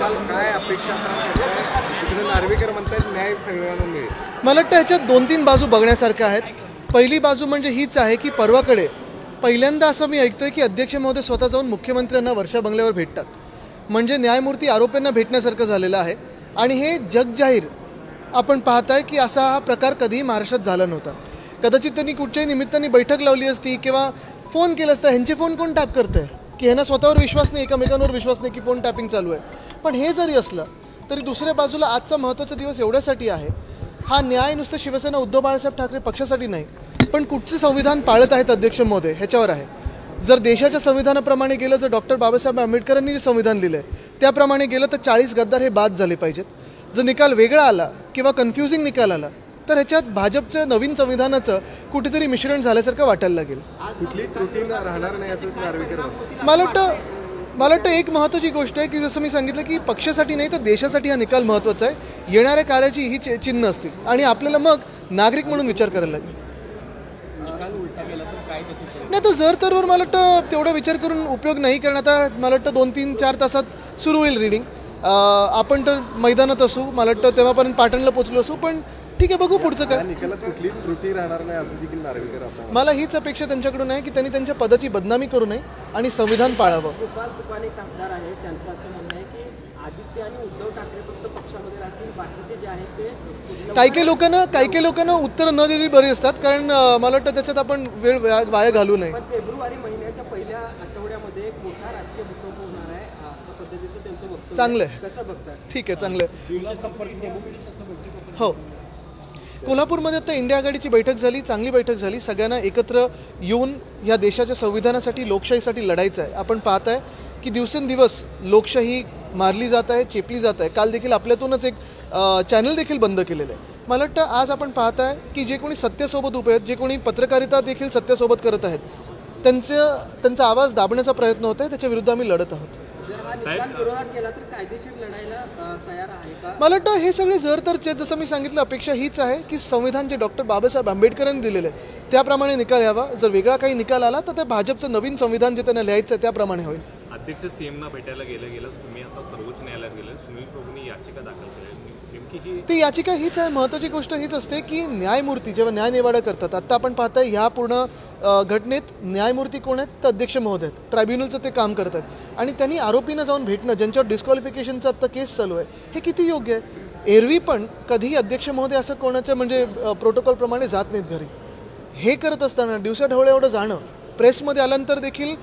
निकाल काय अपेक्षा नार्वेकर म्हणतात न्याय सगळ्यांना मिळेल. मला वाटतं ह्याच्यात दोन तीन बाजू बघण्यासारख्या आहेत. पहिली बाजू म्हणजे हीच आहे की परवाकडे पहिल्यांदा असं मी ऐकतोय की अध्यक्ष महोदय स्वतः जाऊन मुख्यमंत्र्यांना वर्षा बंगल्यावर भेटतात. म्हणजे न्यायमूर्ती आरोपींना भेटण्यासारखं झालेलं आहे. आणि हे जगजाहीर आपण पाहताय की असा हा प्रकार कधीही महाराष्ट्रात झाला नव्हता. कदाचित त्यांनी कुठच्याही निमित्ताने बैठक लावली असती किंवा फोन केला असता ह्यांचे फोन कोण टॅप करतंय? की ह्यांना स्वतःवर विश्वास नाही एकमेकांवर विश्वास नाही की फोन टॅपिंग चालू आहे. पण हे जरी असलं तरी दुसऱ्या बाजूला आजचा महत्त्वाचा दिवस एवढ्यासाठी आहे. हा न्याय नुसतं शिवसेना उद्धव बाळासाहेब ठाकरे पक्षासाठी नाही पण कुठचे संविधान पाळत आहेत अध्यक्ष महोदय ह्याच्यावर आहे. जर देशाच्या संविधानाप्रमाणे गेलं जर डॉक्टर बाबासाहेब आंबेडकरांनी जे संविधान लिहिलं आहे त्याप्रमाणे गेलं तर चाळीस गद्दार हे बाद झाले पाहिजेत. जर निकाल वेगळा आला किंवा कन्फ्युजिंग निकाल आला तर ह्याच्यात भाजपचं नवीन संविधानाचं कुठेतरी मिश्रण झाल्यासारखं वाटायला लागेल. कुठली त्रुटी राहणार नाही असं मला वाटतं मला वाटतं एक महत्त्वाची गोष्ट आहे की जसं मी सांगितलं की पक्षासाठी नाही तर देशासाठी हा निकाल महत्त्वाचा आहे. येणाऱ्या कार्याची ही चि- चिन्ह असतील. आणि आपल्याला मग नागरिक म्हणून विचार करायला लागेल. नाही तर जर तरवर मला वाटतं तेवढा विचार करून उपयोग नाही कारण आता मला वाटतं दोन तीन चार तासात सुरू होईल रिडिंग आपण तर मैदानात असू मला वाटतं तेव्हापर्यंत पाटणला पोचलो असू पण ठीक आहे बघू पुढचं काय. निकालात कुठलीच त्रुटी राहणार नाही असं देखील नार्वेकर आपण मला हीच अपेक्षा त्यांच्याकडून आहे की त्यांनी त्यांच्या पदाची बदनामी करू नये आणि संविधान पाळावं. गोपाल तुकाने खासदार आहेत त्यांचं असं म्हणणं आहे की आदित्य आणि उद्धव ठाकरे फक्त पक्षामध्ये राहतील बाकीचे जे आहेत ते काही काही लोकांना काही काही लोकांना उत्तरं न दिली बरी असतात कारण मला वाटतं त्याच्यात आपण वेळ वाया वाया घालू नये. फेब्रुवारी महिन्याच्या पहिल्या आठवड्यामध्ये एक मोठा राजकीय भूकंप होणार आहे असं पद्धतीचं त्यांचं वक्तव्य चांगलं आहे. कसं बघताय? ठीक आहे चांगलं आहे. हो. कोल्हापूरमध्ये आता इंडिया आघाडीची बैठक झाली चांगली बैठक झाली. सगळ्यांना एकत्र येऊन या देशाच्या संविधानासाठी लोकशाहीसाठी लढायचं आहे. आपण पाहत आहे की दिवसेंदिवस लोकशाही मारली जात आहे चेपली जात आहे. काल देखील आपल्यातूनच एक चॅनल देखील बंद केलेलं आहे. मला वाटतं आज आपण पाहत आहे की जे कोणी सत्यासोबत उभे आहेत जे कोणी पत्रकारिता देखील सत्यासोबत करत आहेत त्यांचं त्यांचा आवाज दाबण्याचा प्रयत्न होत आहे. त्याच्याविरुद्ध आम्ही लढत आहोत. मला वाटतं हे सगळे जर तर जसं मी सांगितलं अपेक्षा हीच आहे की संविधान जे डॉक्टर बाबासाहेब आंबेडकरांनी दिलेलं आहे त्याप्रमाणे निकाल यावा. जर वेगळा काही निकाल आला तर ते भाजपचं नवीन संविधान जे त्यांना लिहायचं आहे त्याप्रमाणे होईल. अध्यक्ष सीएमना भेटायला गेलं गेलं. तुम्ही आता सर्वोच्च न्यायालयात गेलं. सुनील प्रभूंनी याचिका दाखल केली. ती याचिका हीच आहे महत्त्वाची गोष्ट हीच असते की न्यायमूर्ती जेव्हा न्यायनिवाडा करतात आत्ता आपण पाहताय ह्या पूर्ण घटनेत न्यायमूर्ती कोण आहेत? तर अध्यक्ष महोदय आहेत. ट्रायब्युनलचं ते काम करतात आणि त्यांनी आरोपीनं जाऊन भेटणं ज्यांच्यावर डिस्क्वालिफिकेशनचं आत्ता केस चालू आहे हे किती योग्य आहे? एरवी पण कधीही अध्यक्ष महोदय असं कोणाच्या म्हणजे प्रोटोकॉलप्रमाणे जात नाहीत घरी. हे करत असताना दिवसा ढवळ्या एवढं जाणं प्रेसमध्ये आल्यानंतर देखील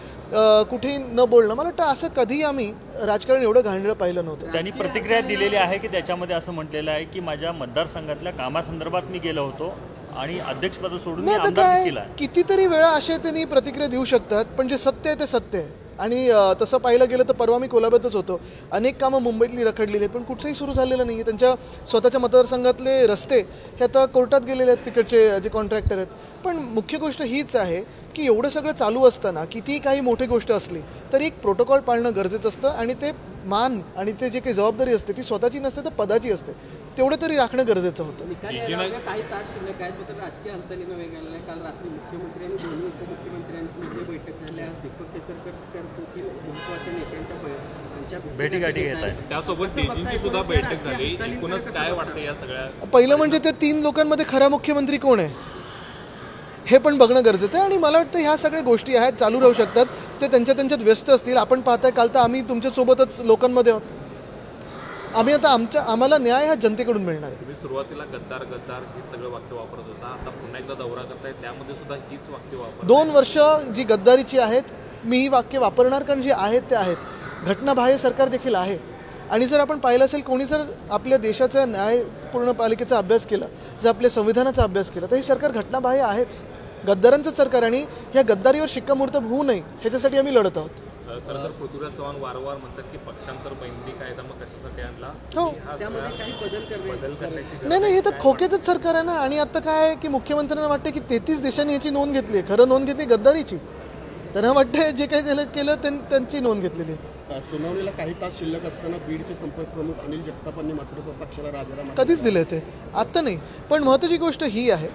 कुठेही न बोलणं मला वाटतं असं कधीही आम्ही राजकारण एवढं घाणेरडं पाहिलं नव्हतं. त्यांनी प्रतिक्रिया दिलेली आहे की त्याच्यामध्ये असं म्हटलेलं आहे की माझ्या मतदारसंघातल्या कामासंदर्भात मी गेलो होतो आणि अध्यक्षपद सोडून कितीतरी वेळा असे त्यांनी प्रतिक्रिया देऊ शकतात पण जे सत्य आहे ते सत्य आहे. आणि तसं पाहिलं गेलं तर परवा मी कोल्हापूरच होतो. अनेक कामं मुंबईतली रखडलेली आहेत पण कुठचंही सुरू झालेलं नाही आहे त्यांच्या स्वतःच्या मतदारसंघातले रस्ते हे आता कोर्टात गेलेले आहेत तिकडचे जे कॉन्ट्रॅक्टर आहेत. पण मुख्य गोष्ट हीच आहे की एवढं सगळं चालू असताना कितीही काही मोठी गोष्ट असली तरी एक प्रोटोकॉल पाळणं गरजेचं असतं आणि ते मान आणि ते जे काही जबाबदारी असते ती स्वतःची नसते तर पदाची असते. तेवढं तरी राखणं गरजेचं होतं. काही तास शिल्लक आहेत मात्र राजकीय हालचालीनं वेग आलेला आहे. काल रात्री मुख्यमंत्री आणि दोन्ही बैठक झाली. आज दीपक केसरकर देखील महत्त्वाच्या नेत्यांच्या बै- त्यांच्या भेटीगाठी घेत आहेत. त्यासोबत सुद्धा बैठक झाली. एकूणच काय वाटतं या सगळ्या? पहिलं म्हणजे ते तीन लोकांमध्ये खरा मुख्यमंत्री कोण आहे? हे पण बघणं गरजेचं आहे आणि मला वाटतं ह्या सगळ्या गोष्टी आहेत चालू राहू शकतात. ते त्यांच्या त्यांच्यात व्यस्त असतील. आपण पाहताय काल तर आम्ही तुमच्यासोबतच लोकांमध्ये आहोत. आम्ही आता आमच्या आम्हाला न्याय हा जनतेकडून मिळणार आहे. तुम्ही सुरुवातीला गद्दार गद्दार हे सगळं वाक्य वापरत होता. आता पुन्हा एकदा दौरा करताय. त्यामध्ये सुद्धा हीच वाक्य वापर दोन वर्ष जी गद्दारीची आहेत मी ही वाक्य वापरणार कारण जे आहेत ते आहेत. घटनाबाह्य सरकार देखील आहे. आणि जर आपण पाहिलं असेल कोणी जर आपल्या देशाचा न्यायपूर्ण पालिकेचा अभ्यास केला जर आपल्या संविधानाचा अभ्यास केला तर हे सरकार घटनाबाह्य आहेच. गद्दारांचं सरकार आणि ह्या गद्दारीवर शिक्कामोर्तब होऊ नये ह्याच्यासाठी आम्ही लढत आहोत. अं, खरं तर पृथ्वीराज चव्हाण वारंवार म्हणतात की पक्षांतर बंदी कायदा मग कशासाठी आणला? हो. त्यामध्ये काही बदल करणे बदल करण्याची नाही नाही हे तर खोक्याचंच सरकार आहे ना आणि आता काय आहे की मुख्यमंत्र्यांना वाटतं की तेहतीस देशांनी याची नोंद घेतली आहे. खरं नोंद घेतली गद्दारीची. त्यांना वाटतं जे काही त्याला केलं त्यां- त्यांची नोंद घेतलेली आहे. सुनावणीला काही तास शिल्लक असताना बीडचे संपर्क प्रमुख अनिल जगतापांनी मात्र पक्षाला राजीनामा कधीच दिले ते? आत्ता नाही. पण महत्त्वाची गोष्ट ही आहे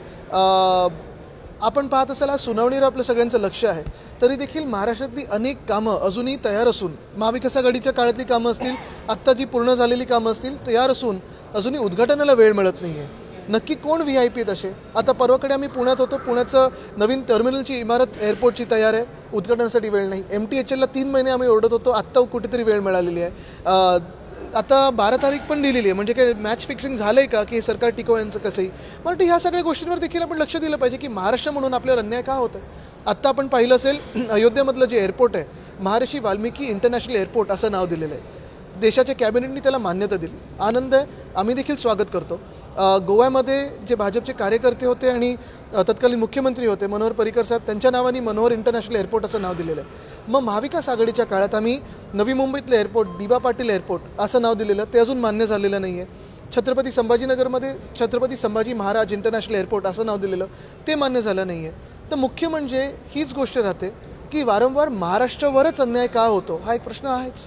आपण पाहत असाल आज सुनावणीवर आपलं सगळ्यांचं लक्ष आहे. तरी देखील महाराष्ट्रातली अनेक कामं अजूनही तयार असून महाविकास आघाडीच्या काळातली कामं असतील आत्ता जी पूर्ण झालेली कामं असतील तयार असून अजूनही उद्घाटनाला वेळ मिळत नाही आहे नक्की कोण व्ही आय पी आहेत असे? आता परवाकडे आम्ही पुण्यात होतो. पुण्याचं नवीन टर्मिनलची इमारत एअरपोर्टची तयार आहे. उद्घाटनासाठी वेळ नाही. एम टी एच एलला तीन महिने आम्ही ओरडत होतो. आत्ता कुठेतरी वेळ मिळालेली आहे. आता बारा तारीख पण दिलेली आहे. म्हणजे काय मॅच फिक्सिंग झालं आहे का? की हे सरकार यांचं कसंही? मला वाटतं ह्या सगळ्या गोष्टींवर देखील आपण लक्ष दिलं पाहिजे की महाराष्ट्र म्हणून आपल्यावर अन्याय का होतं आत्ता आपण पाहिलं असेल अयोध्येमधलं जे एअरपोर्ट आहे महर्षी वाल्मिकी इंटरनॅशनल एअरपोर्ट असं नाव दिलेलं आहे. देशाच्या कॅबिनेटनी त्याला मान्यता दिली. आनंद आहे. आम्ही देखील स्वागत करतो. गोव्यामध्ये जे भाजपचे कार्यकर्ते होते आणि तत्कालीन मुख्यमंत्री होते मनोहर परिकर साहेब त्यांच्या नावाने मनोहर इंटरनॅशनल एअरपोर्ट असं नाव दिलेलं आहे. मग महाविकास आघाडीच्या काळात आम्ही नवी मुंबईतलं एअरपोर्ट दिबा पाटील एअरपोर्ट असं नाव दिलेलं ते अजून मान्य झालेलं नाही आहे छत्रपती संभाजीनगरमध्ये छत्रपती संभाजी महाराज इंटरनॅशनल एअरपोर्ट असं नाव दिलेलं ते मान्य झालं नाही आहे तर मुख्य म्हणजे हीच गोष्ट राहते की वारंवार महाराष्ट्रावरच अन्याय का होतो? हा एक प्रश्न आहेच.